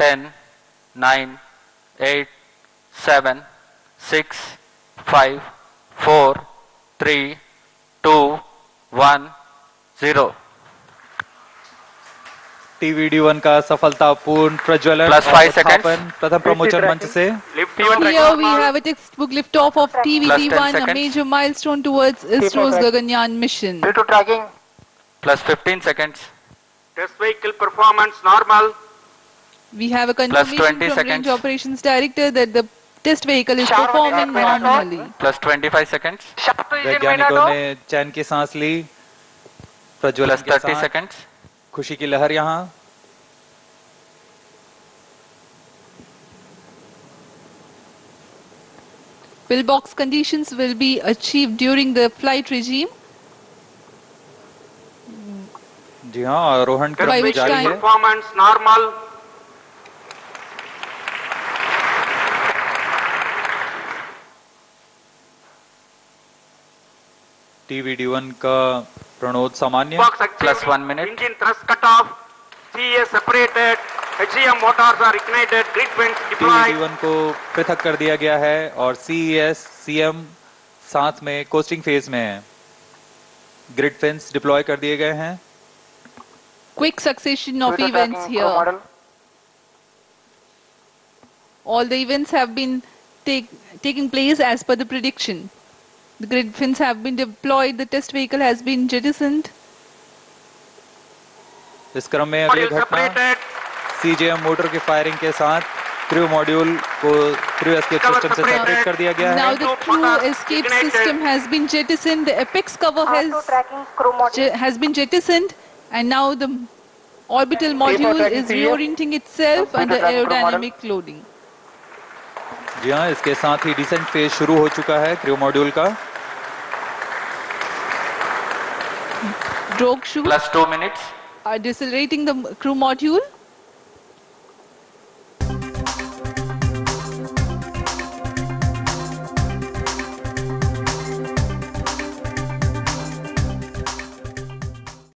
10 9 8 7 6 5 4 3 2 1 0 TV D one का सफलतापूर्ण प्रज्वलन प्लस फाइव सेकंड प्रथम प्रमोशन मंच से। Lift off off TV D one a major milestone towards ISRO's Gaganyaan mission plus fifteen seconds test vehicle performance normal We have a confirmation from seconds. Range Operations Director that the test vehicle is Sharp performing minute. normally. Plus 25 seconds. shaft to engine वैज्ञानिकों. ने चैन की सांस ली प्रज्वलन Plus 30 साथ seconds. खुशी की लहर यहाँ Pillbox conditions will be achieved during the flight regime. जी हाँ आरोहण क्रम By जारी है performance normal. टीवी का प्रणोद सामान्य plus one minute engine thrust cut off CA separated HEM motors are ignited grid को पृथक कर दिया गया है और सीएस सीएम साथ में कोस्टिंग फ़ेज़ में है। ग्रिड फेंस डिप्लॉय कर दिए गए हैं। Quick succession of events here all the events have been taking place as per the prediction the grid fins have been deployed, the test vehicle has been jettisoned. इस क्रम में अगली घटना separated. CJM motor की firing के साथ crew module को crew escape system से. सेपरेट कर दिया गया Now है system has been jettisoned, the apex cover Half to has, tracking, crew has been jettisoned and now the orbital module is reorienting itself under aerodynamic loading. जी हाँ इसके साथ ही decent phase शुरू हो चुका है क्रू मॉड्यूल का Drogue chute Plus 2 minutes. are decelerating the crew module.